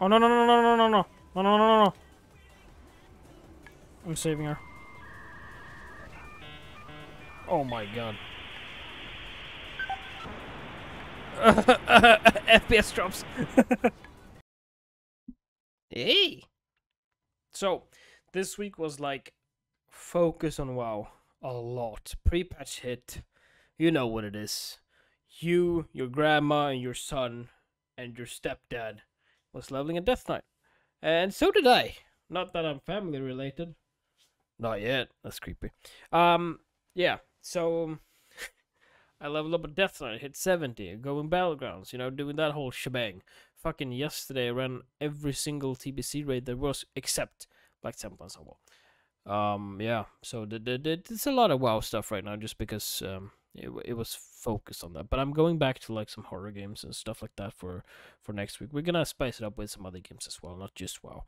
Oh, no, no, no, no, no, no, no. No, no, no, no, no. I'm saving her. Oh my god. FPS drops. hey! So, this week was like focus on WoW a lot. Pre patch hit. You know what it is. You, your grandma, and your son, and your stepdad was leveling a Death Knight. And so did I. Not that I'm family related. Not yet. That's creepy. Um, yeah. So I leveled up a Death Knight, hit 70, going Battlegrounds, you know, doing that whole shebang. Fucking yesterday I ran every single TBC raid there was, except Black Temple and Sunwell. Um, yeah, so the, the, the, it's a lot of WoW stuff right now just because um, it, it was focused on that. But I'm going back to like some horror games and stuff like that for, for next week. We're gonna spice it up with some other games as well, not just WoW.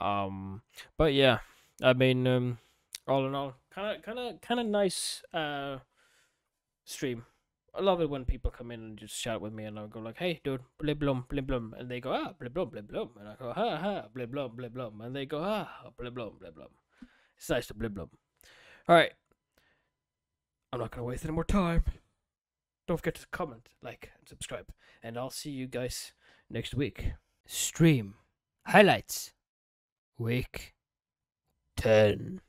Um, but yeah, I mean, um, all in all, kind of, kind of, kind of nice uh stream. I love it when people come in and just shout with me, and I'll go like, "Hey, dude, blib blum, blib blum," and they go, "Ah, blib blum, blib blum," and I go, "Ha ha, blib blum, blib blum," and they go, "Ah, blib blum, blib blum." It's nice to blib blum. All right, I'm not gonna waste any more time. Don't forget to comment, like, and subscribe, and I'll see you guys next week. Stream highlights. Week 10.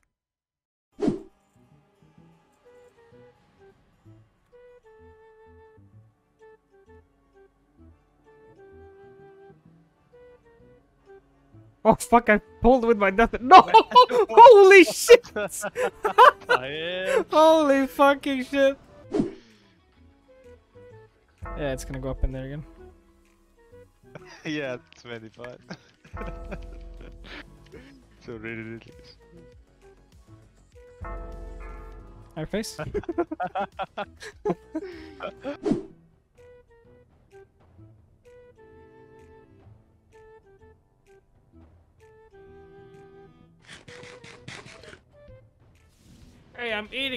Oh fuck, I pulled with my nothing. No! Holy shit! Holy fucking shit! Yeah, it's gonna go up in there again. yeah, 25. so really ridiculous. Our face?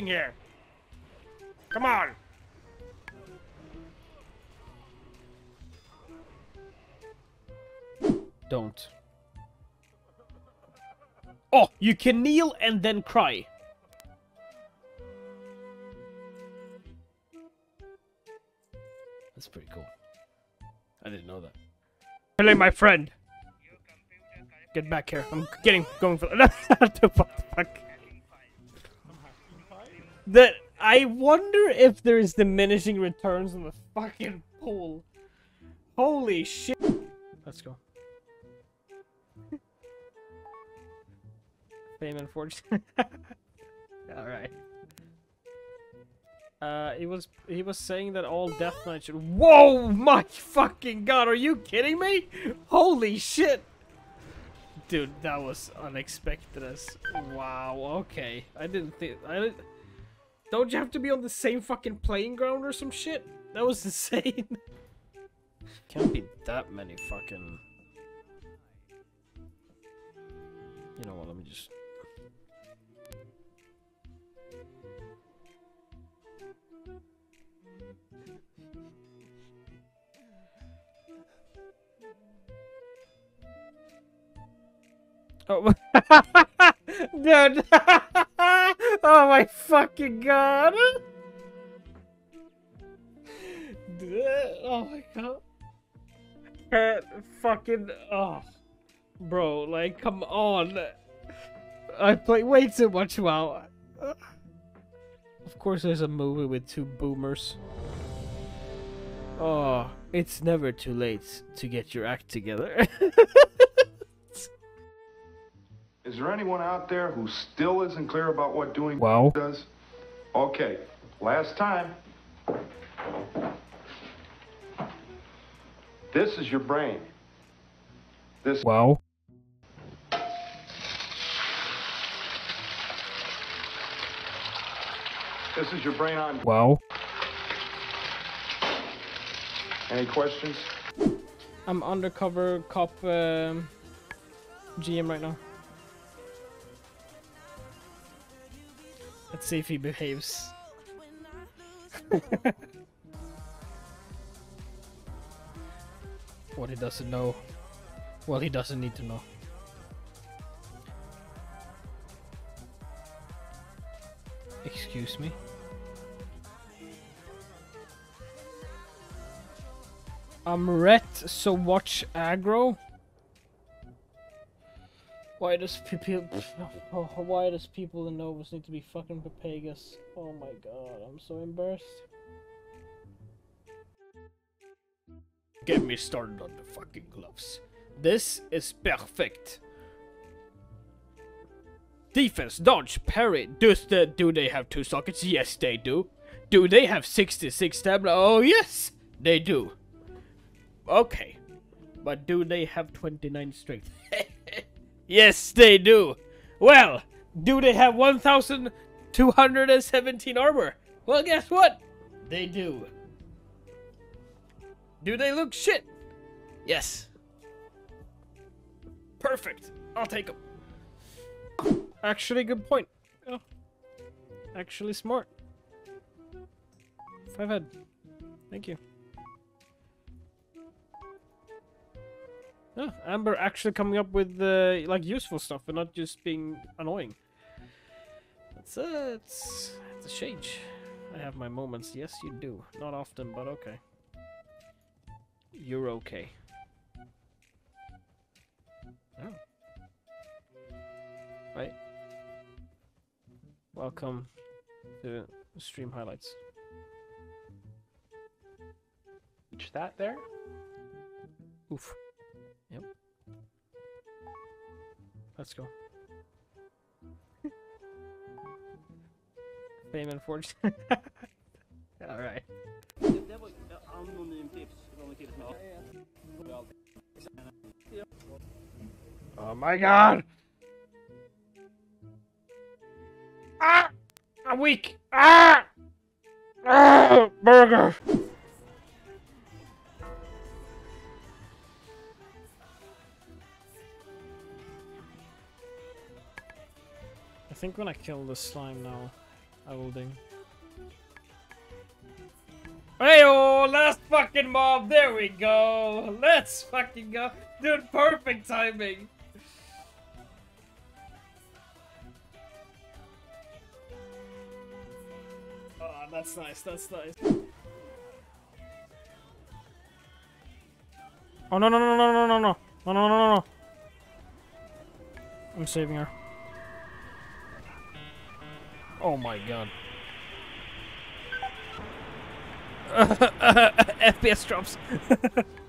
Here. Come on. Don't. Oh, you can kneel and then cry. That's pretty cool. I didn't know that. Hello, my friend. Get back here. I'm getting going for the fuck. That I wonder if there's diminishing returns on the fucking pool. Holy shit. Let's go. Fame and fortune. All right. Uh, he was he was saying that all Death Knights should. Whoa, my fucking god! Are you kidding me? Holy shit! Dude, that was unexpected as. Wow. Okay, I didn't think. I didn't. Don't you have to be on the same fucking playing ground or some shit? That was insane. Can't be that many fucking. You know what? Let me just. Oh, dude! oh my fucking god! Oh my god! That fucking oh, bro! Like, come on! I play way too much WoW. Of course, there's a movie with two boomers. Oh, it's never too late to get your act together. Is there anyone out there who still isn't clear about what doing Wow. does? Okay, last time. This is your brain. This wow. this is your brain on. Wow. Any questions? I'm undercover cop um, GM right now. Let's see if he behaves. what he doesn't know. Well, he doesn't need to know. Excuse me? I'm ret, so watch aggro. Why does people? Why does people in Novus need to be fucking Papagas? Oh my god, I'm so embarrassed. Get me started on the fucking gloves. This is perfect. Defense, dodge, parry. Does the, do they have two sockets? Yes, they do. Do they have 66 stamina? Oh, yes, they do. Okay. But do they have 29 strength? yes, they do. Well, do they have 1,217 armor? Well, guess what? They do. Do they look shit? Yes. Perfect. I'll take them. Actually, good point. Oh. Actually smart. Five head. Thank you. Oh, Amber actually coming up with uh, like useful stuff and not just being annoying. That's a, it's, it's a change. I have my moments. Yes, you do. Not often, but okay. You're okay. Oh. Right. Welcome to stream highlights. Reach that there? Oof. Let's go. Fame and fortune. Alright. Oh my god! Ah! I'm weak! Ah! Ah! Burger! Think when I kill the slime now, I will ding. Hey, oh, last fucking mob! There we go! Let's fucking go! Dude, perfect timing! Oh, that's nice, that's nice. Oh, no, no, no, no, no, no, no, no, no, no, no, no. I'm saving her. Oh my god. FPS drops.